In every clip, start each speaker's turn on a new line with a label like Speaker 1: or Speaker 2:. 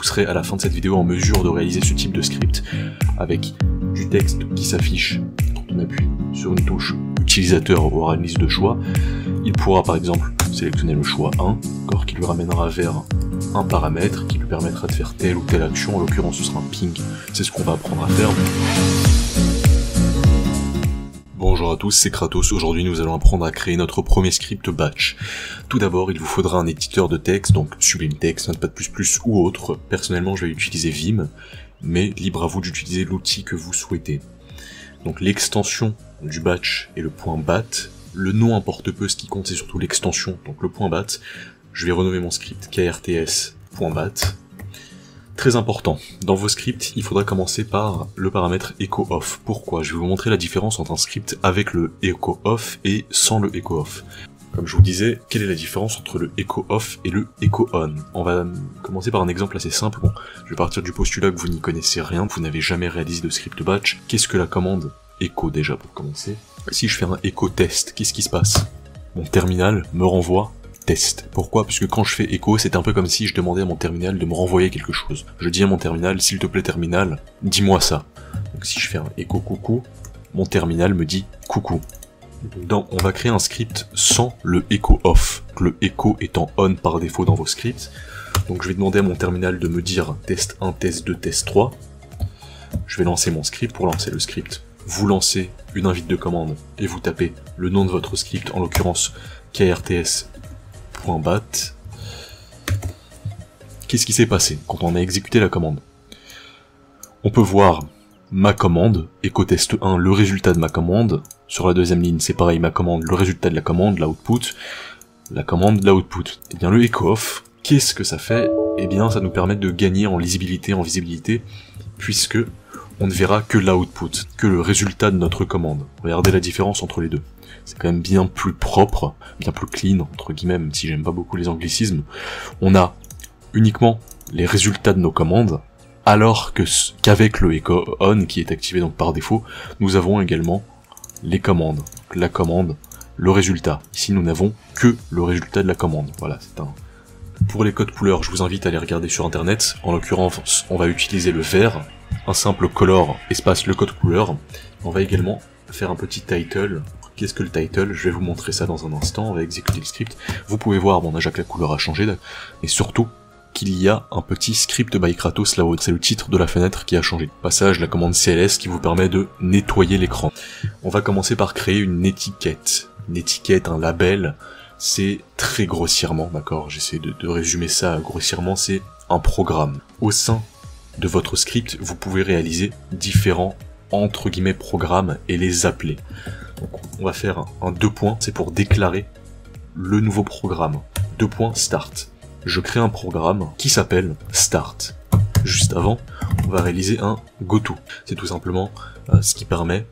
Speaker 1: vous serez à la fin de cette vidéo en mesure de réaliser ce type de script avec du texte qui s'affiche quand on appuie sur une touche utilisateur aura une liste de choix. Il pourra par exemple sélectionner le choix 1, qui lui ramènera vers un paramètre qui lui permettra de faire telle ou telle action, en l'occurrence ce sera un ping, c'est ce qu'on va apprendre à faire. Bonjour à tous, c'est Kratos. Aujourd'hui, nous allons apprendre à créer notre premier script batch. Tout d'abord, il vous faudra un éditeur de texte, donc Sublime Text, Notepad++ ou autre. Personnellement, je vais utiliser Vim, mais libre à vous d'utiliser l'outil que vous souhaitez. Donc l'extension du batch est le point bat. Le nom importe peu, ce qui compte c'est surtout l'extension, donc le point bat. Je vais renommer mon script krts.bat. Très important, dans vos scripts, il faudra commencer par le paramètre echo off. Pourquoi? Je vais vous montrer la différence entre un script avec le echo off et sans le echo off. Comme je vous disais, quelle est la différence entre le echo off et le echo on? On va commencer par un exemple assez simple. Bon, je vais partir du postulat que vous n'y connaissez rien, vous n'avez jamais réalisé de script batch. Qu'est-ce que la commande echo déjà pour commencer? Si je fais un echo test, qu'est-ce qui se passe? Mon terminal me renvoie test. Pourquoi? Puisque quand je fais echo, c'est un peu comme si je demandais à mon terminal de me renvoyer quelque chose. Je dis à mon terminal, s'il te plaît terminal, dis-moi ça. Donc si je fais un echo coucou, mon terminal me dit coucou. Donc on va créer un script sans le echo off, le echo étant on par défaut dans vos scripts. Donc je vais demander à mon terminal de me dire test 1, test 2, test 3. Je vais lancer mon script pour lancer le script. Vous lancez une invite de commande et vous tapez le nom de votre script, en l'occurrence krts bat. Qu'est-ce qui s'est passé quand on a exécuté la commande? On peut voir ma commande, echo test 1, le résultat de ma commande. Sur la deuxième ligne, c'est pareil, ma commande, le résultat de la commande, l'output. La commande, l'output. Et eh bien le echo off, qu'est-ce que ça fait? Eh bien ça nous permet de gagner en lisibilité, en visibilité, puisque on ne verra que l'output, que le résultat de notre commande. Regardez la différence entre les deux c'est quand même bien plus propre, bien plus clean, entre guillemets, si j'aime pas beaucoup les anglicismes. On a uniquement les résultats de nos commandes, alors qu'avec le echo on qui est activé donc par défaut, nous avons également les commandes. la commande, le résultat. Ici, nous n'avons que le résultat de la commande. Voilà, c'est un... Pour les codes couleurs, je vous invite à les regarder sur internet. En l'occurrence, on va utiliser le vert, un simple color espace le code couleur. On va également faire un petit title Qu'est-ce que le title? Je vais vous montrer ça dans un instant, on va exécuter le script. Vous pouvez voir, bon déjà que la couleur a changé, et surtout qu'il y a un petit script by Kratos là-haut. C'est le titre de la fenêtre qui a changé. Passage, la commande CLS qui vous permet de nettoyer l'écran. On va commencer par créer une étiquette. Une étiquette, un label, c'est très grossièrement, d'accord? J'essaie de, de résumer ça grossièrement, c'est un programme. Au sein de votre script, vous pouvez réaliser différents entre guillemets programmes et les appeler. On va faire un deux points, c'est pour déclarer le nouveau programme. Deux points start. Je crée un programme qui s'appelle start. Juste avant, on va réaliser un goto. C'est tout simplement euh, ce qui permet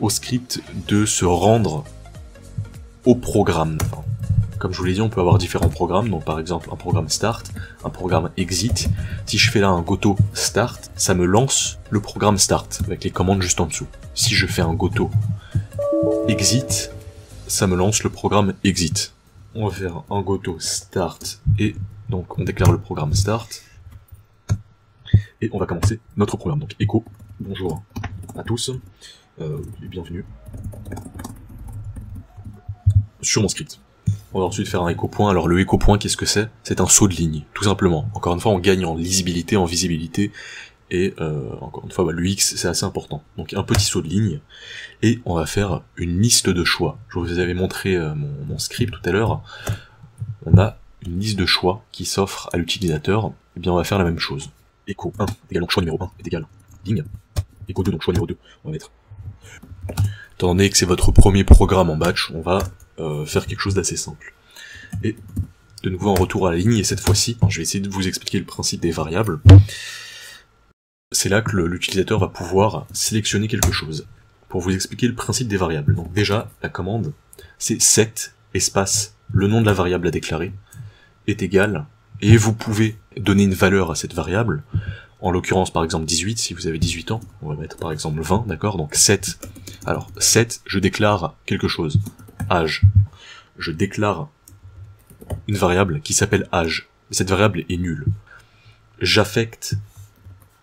Speaker 1: au script de se rendre au programme. Comme je vous l'ai dit, on peut avoir différents programmes, donc par exemple un programme start, un programme exit. Si je fais là un goto start, ça me lance le programme start avec les commandes juste en dessous. Si je fais un goto exit, ça me lance le programme exit. On va faire un goto start et donc on déclare le programme start et on va commencer notre programme. Donc echo, bonjour à tous euh, et bienvenue sur mon script. On va ensuite faire un echo point. Alors le echo point, qu'est-ce que c'est? C'est un saut de ligne, tout simplement. Encore une fois, on gagne en lisibilité, en visibilité, et euh, encore une fois, bah, l'UX c'est assez important. Donc un petit saut de ligne, et on va faire une liste de choix. Je vous avais montré euh, mon, script tout à l'heure. On a une liste de choix qui s'offre à l'utilisateur. Et eh bien on va faire la même chose. Echo 1 est égal donc choix numéro 1 est égal ligne. Echo 2 donc choix numéro 2. On va mettre. Étant donné que c'est votre premier programme en batch, on va euh, faire quelque chose d'assez simple. Et de nouveau en retour à la ligne, et cette fois-ci, je vais essayer de vous expliquer le principe des variables c'est là que l'utilisateur va pouvoir sélectionner quelque chose. Pour vous expliquer le principe des variables. Donc déjà, la commande, c'est set espace le nom de la variable à déclarer est égal, et vous pouvez donner une valeur à cette variable, en l'occurrence par exemple 18, si vous avez 18 ans, on va mettre par exemple 20, d'accord? Donc 7. Alors 7, je déclare quelque chose. Âge. Je déclare une variable qui s'appelle âge. Cette variable est nulle. j'affecte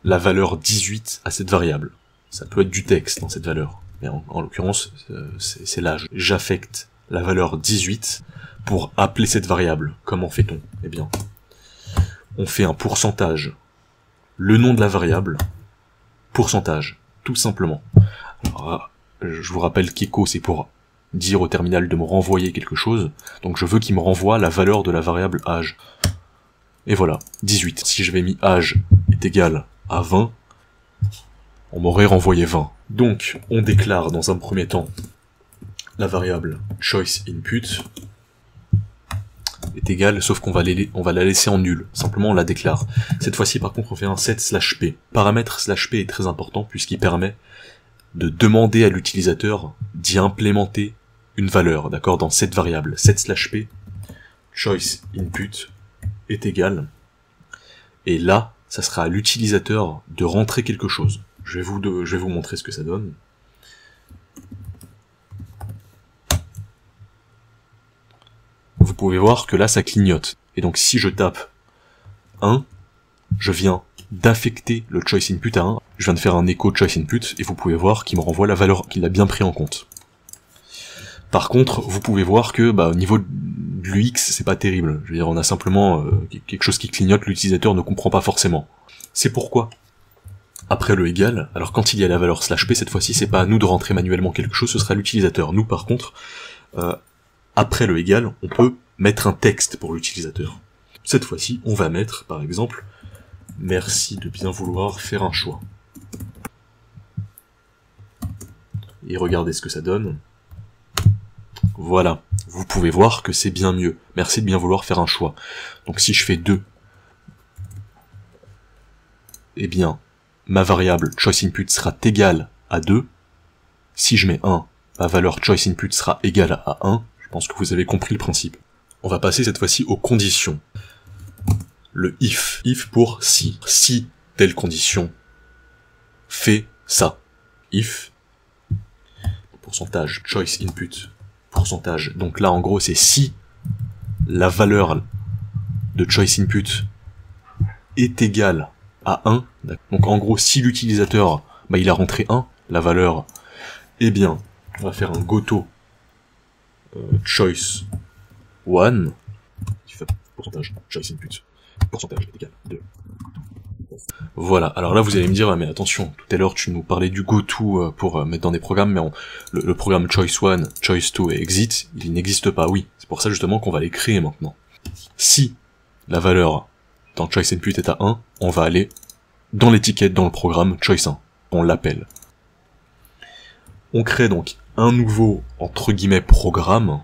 Speaker 1: la valeur 18 à cette variable. Ça peut être du texte dans cette valeur, mais en, l'occurrence, euh, c'est l'âge. J'affecte la valeur 18 pour appeler cette variable. Comment fait-on? Eh bien, on fait un pourcentage, le nom de la variable, pourcentage, tout simplement. Alors, je vous rappelle qu'echo c'est pour dire au terminal de me renvoyer quelque chose, donc je veux qu'il me renvoie la valeur de la variable âge. Et voilà, 18. Si j'avais mis âge est égal à 20, on m'aurait renvoyé 20. Donc, on déclare dans un premier temps la variable choice input est égale, sauf qu'on va, la laisser en nul. Simplement, on la déclare. Cette fois-ci, par contre, on fait un set slash p. Paramètre slash p est très important puisqu'il permet de demander à l'utilisateur d'y implémenter une valeur, d'accord, dans cette variable. set slash p, choice input est égal. Et là, ça sera à l'utilisateur de rentrer quelque chose. Je vais, vous je vais vous montrer ce que ça donne. Vous pouvez voir que là, ça clignote. Et donc, si je tape 1, je viens d'affecter le choice input à 1. Je viens de faire un echo choice input, et vous pouvez voir qu'il me renvoie la valeur qu'il a bien pris en compte. Par contre, vous pouvez voir que bah, au niveau de l'UX, c'est pas terrible. Je veux dire, on a simplement euh, quelque chose qui clignote, l'utilisateur ne comprend pas forcément. C'est pourquoi après le égal, alors quand il y a la valeur slash p, cette fois-ci, c'est pas à nous de rentrer manuellement quelque chose, ce sera l'utilisateur. Nous, par contre, euh, après le égal, on peut mettre un texte pour l'utilisateur. Cette fois-ci, on va mettre, par exemple, merci de bien vouloir faire un choix. Et regardez ce que ça donne. Voilà, vous pouvez voir que c'est bien mieux. Merci de bien vouloir faire un choix. Donc si je fais 2, eh bien, ma variable choice input sera égale à 2. Si je mets 1, ma valeur choice input sera égale à 1. Je pense que vous avez compris le principe. On va passer cette fois-ci aux conditions. Le if. If pour si. Si telle condition fait ça. If pourcentage choice input Donc là en gros c'est si la valeur de choice input est égale à 1. Donc en gros, si l'utilisateur, bah, il a rentré 1, la valeur, eh bien, on va faire un goto euh, choice 1, qui fait pourcentage choice input, pourcentage égal 2. Voilà, alors là vous allez me dire, mais attention, tout à l'heure tu nous parlais du goto euh, pour euh, mettre dans des programmes, mais le, le, programme choice 1, choice 2 et exit, il n'existe pas, oui. C'est pour ça justement qu'on va les créer maintenant. Si la valeur dans choice input est à 1, on va aller dans l'étiquette dans le programme choice 1. On l'appelle. On crée donc un nouveau, entre guillemets, programme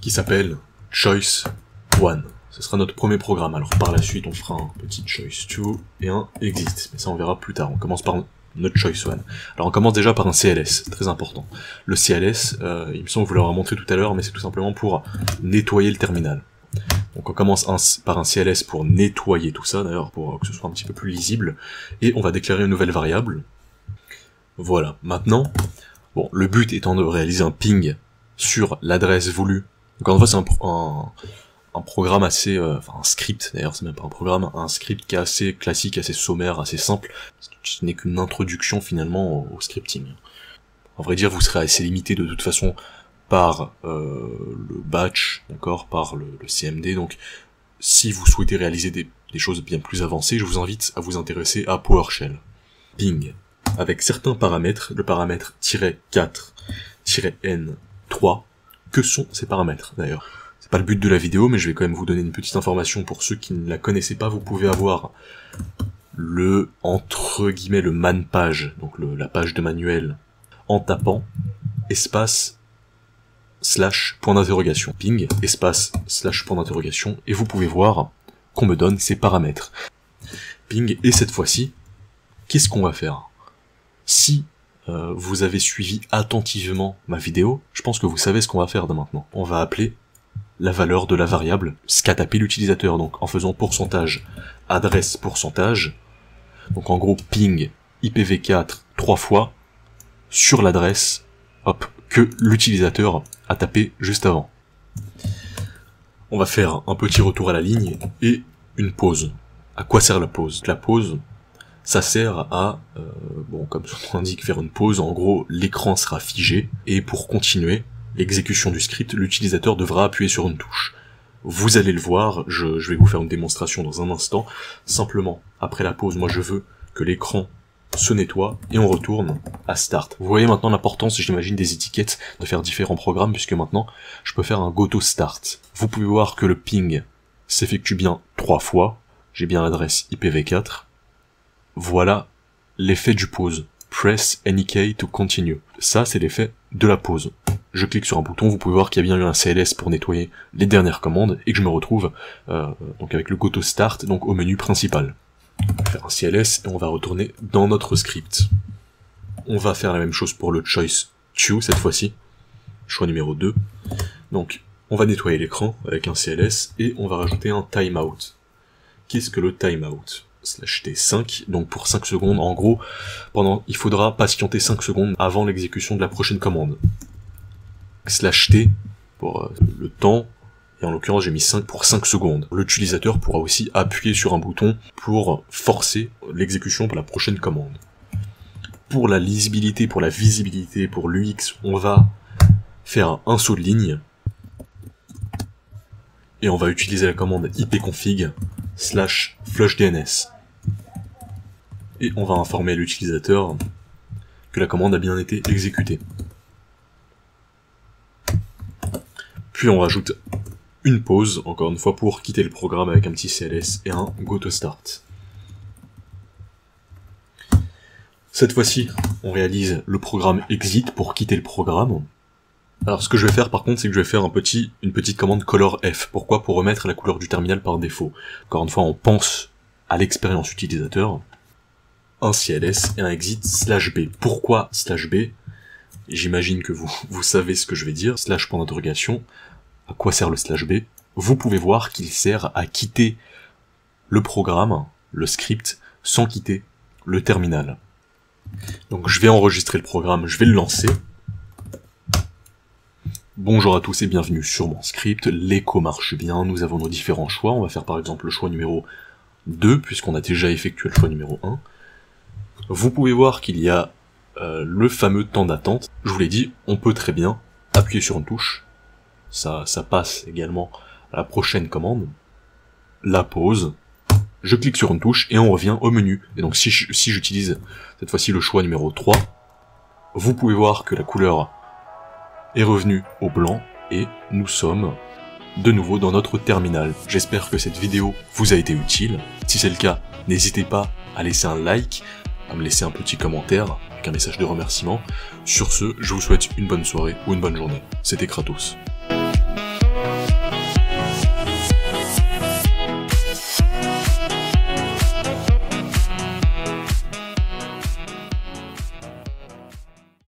Speaker 1: qui s'appelle choice 1. Ce sera notre premier programme. Alors par la suite, on fera un petit choice 2 et un exit. Mais ça, on verra plus tard. On commence par notre choice 1. Alors on commence déjà par un CLS, très important. Le CLS, euh, il me semble que vous l'aurez montré tout à l'heure, mais c'est tout simplement pour nettoyer le terminal. Donc on commence par un CLS pour nettoyer tout ça, d'ailleurs, pour que ce soit un petit peu plus lisible, et on va déclarer une nouvelle variable. Voilà, maintenant, bon, le but étant de réaliser un ping sur l'adresse voulue. Donc en fait c'est un, programme assez, euh, enfin un script d'ailleurs, c'est même pas un programme, un script qui est assez classique, assez sommaire, assez simple. Ce n'est qu'une introduction finalement au scripting. En vrai dire, vous serez assez limité de toute façon par euh, le batch, d'accord, par le, CMD. Donc, si vous souhaitez réaliser des, choses bien plus avancées, je vous invite à vous intéresser à PowerShell. Ping. Avec certains paramètres, le paramètre "-4-n3", que sont ces paramètres d'ailleurs? Pas le but de la vidéo, mais je vais quand même vous donner une petite information pour ceux qui ne la connaissaient pas. Vous pouvez avoir le, entre guillemets, le man page, donc la page de manuel, en tapant espace slash point d'interrogation, ping, espace, slash point d'interrogation, et vous pouvez voir qu'on me donne ces paramètres. Ping, et cette fois-ci, qu'est-ce qu'on va faire? Si euh, vous avez suivi attentivement ma vidéo, je pense que vous savez ce qu'on va faire de maintenant. On va appeler la valeur de la variable, ce qu'a tapé l'utilisateur, donc en faisant pourcentage, adresse pourcentage, donc en gros ping IPv4 trois fois sur l'adresse, hop, que l'utilisateur a tapé juste avant. On va faire un petit retour à la ligne et une pause. À quoi sert la pause? La pause, ça sert à, euh, bon, comme son indique, faire une pause. En gros, l'écran sera figé, et pour continuer l'exécution du script, l'utilisateur devra appuyer sur une touche. Vous allez le voir, je, vais vous faire une démonstration dans un instant. Simplement, après la pause, moi je veux que l'écran se nettoie et on retourne à Start. Vous voyez maintenant l'importance, j'imagine, des étiquettes, de faire différents programmes, puisque maintenant, je peux faire un go to Start. Vous pouvez voir que le ping s'effectue bien trois fois. J'ai bien l'adresse IPv4. Voilà l'effet du pause. Press any key to continue. Ça, c'est l'effet de la pause. Je clique sur un bouton, vous pouvez voir qu'il y a bien eu un CLS pour nettoyer les dernières commandes, et que je me retrouve euh, donc avec le go to start, donc au menu principal. On va faire un CLS et on va retourner dans notre script. On va faire la même chose pour le choice 2 cette fois-ci. Choix numéro 2. Donc, on va nettoyer l'écran avec un CLS et on va rajouter un timeout. Qu'est-ce que le timeout slash t5, donc pour 5 secondes, en gros, pendant, il faudra patienter 5 secondes avant l'exécution de la prochaine commande. Slash t, pour euh, le temps, et en l'occurrence j'ai mis 5 pour 5 secondes. L'utilisateur pourra aussi appuyer sur un bouton pour forcer l'exécution pour la prochaine commande. Pour la lisibilité, pour la visibilité, pour l'UX, on va faire un saut de ligne, et on va utiliser la commande ipconfig slash flushdns et on va informer l'utilisateur que la commande a bien été exécutée. Puis on rajoute une pause, encore une fois, pour quitter le programme avec un petit CLS et un Go to Start. Cette fois-ci, on réalise le programme exit pour quitter le programme. Alors ce que je vais faire par contre, c'est que je vais faire un petit, une petite commande color F. Pourquoi? Pour remettre la couleur du terminal par défaut. Encore une fois, on pense à l'expérience utilisateur un CLS et un exit slash B. Pourquoi slash B? J'imagine que vous, vous savez ce que je vais dire. Slash point d'interrogation. À quoi sert le slash B Vous pouvez voir qu'il sert à quitter le programme, le script, sans quitter le terminal. Donc je vais enregistrer le programme, je vais le lancer. Bonjour à tous et bienvenue sur mon script. L'écho marche bien, nous avons nos différents choix. On va faire par exemple le choix numéro 2, puisqu'on a déjà effectué le choix numéro 1. Vous pouvez voir qu'il y a euh, le fameux temps d'attente. Je vous l'ai dit, on peut très bien appuyer sur une touche. Ça, passe également à la prochaine commande. La pause. Je clique sur une touche et on revient au menu. Et donc si, si j'utilise cette fois-ci le choix numéro 3, vous pouvez voir que la couleur est revenue au blanc et nous sommes de nouveau dans notre terminal. J'espère que cette vidéo vous a été utile. Si c'est le cas, n'hésitez pas à laisser un like, à me laisser un petit commentaire avec un message de remerciement. Sur ce, je vous souhaite une bonne soirée ou une bonne journée. C'était Kratos.